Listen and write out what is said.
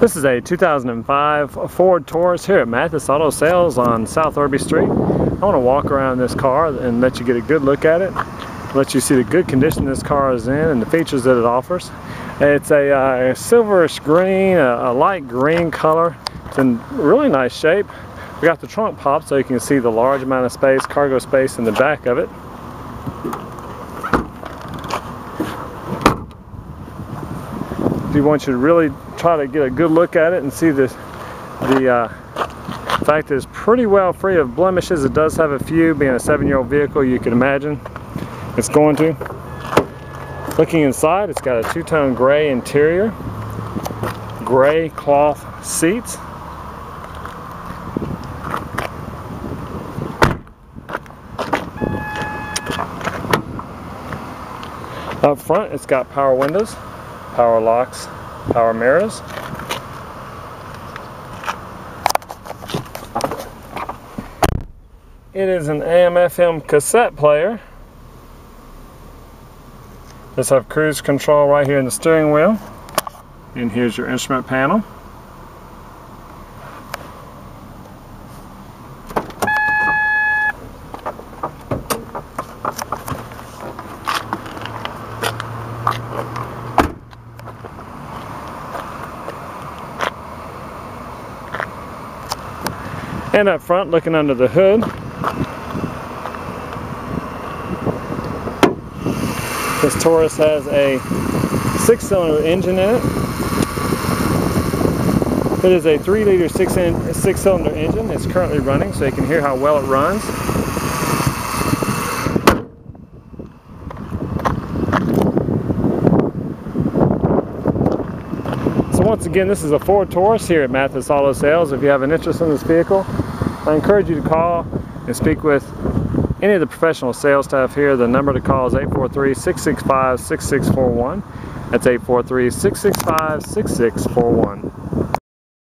This is a 2005 Ford Taurus here at Mathes Auto Sales on South Irby Street. I want to walk around this car and let you get a good look at it, let you see the good condition this car is in and the features that it offers. It's a, uh, a silverish green, a, a, light green color. It's in really nice shape. We got the trunk popped so you can see the large amount of space, cargo space in the back of it. You want you to really try to get a good look at it and see the, the uh, fact that it's pretty well free of blemishes. It does have a few, being a seven-year-old vehicle, you can imagine it's going to. Looking inside, it's got a two-tone gray interior, gray cloth seats, Up front, it's got power windows, power locks, power mirrors. It is an AM-FM cassette player. Does have cruise control right here in the steering wheel. And here's your instrument panel. And up front, looking under the hood, this Taurus has a six-cylinder engine in it. It is a 3-liter six-cylinder engine. It's currently running, so you can hear how well it runs. So once again, this is a Ford Taurus here at Mathes Auto Sales. If you have an interest in this vehicle, I encourage you to call and speak with any of the professional sales staff here. The number to call is 843-665-6641. That's 843-665-6641.